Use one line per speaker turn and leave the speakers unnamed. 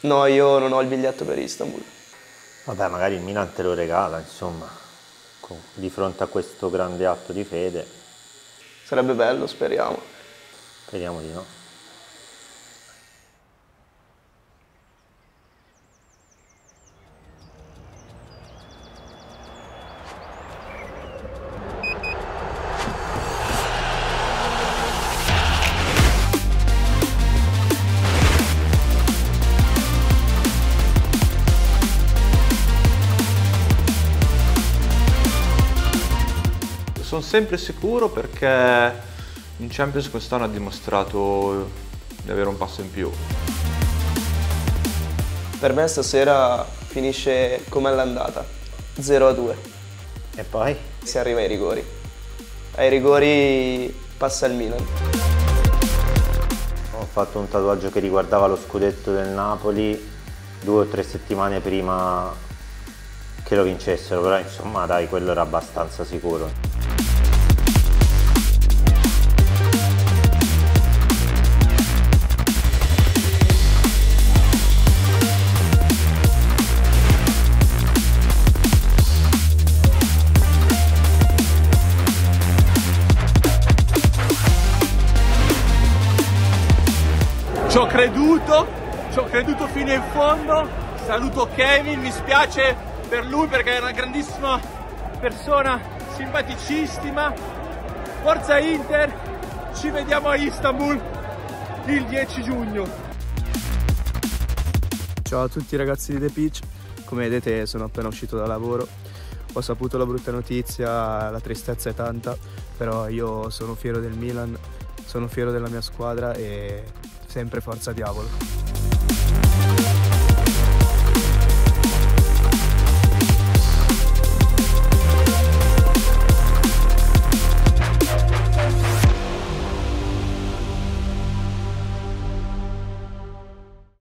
No, io non ho il biglietto per Istanbul.
Vabbè, magari il Milan te lo regala, insomma, di fronte a questo grande atto di fede.
Sarebbe bello, speriamo.
Speriamo di no.
Sono sempre sicuro perché in Champions quest'anno ha dimostrato di avere un passo in più.
Per me stasera finisce come l'andata, 0 a 2.
E poi?
Si arriva ai rigori. Ai rigori passa il Milan.
Ho fatto un tatuaggio che riguardava lo scudetto del Napoli due o tre settimane prima che lo vincessero, però insomma dai, quello era abbastanza sicuro.
Ho creduto, ci ho creduto fino in fondo. Saluto Kevin, mi spiace per lui perché è una grandissima persona, simpaticissima. Forza Inter, ci vediamo a Istanbul il 10 giugno.
Ciao a tutti ragazzi di The Pitch, come vedete sono appena uscito da lavoro. Ho saputo la brutta notizia, la tristezza è tanta, però io sono fiero del Milan, sono fiero della mia squadra e sempre forza diavolo.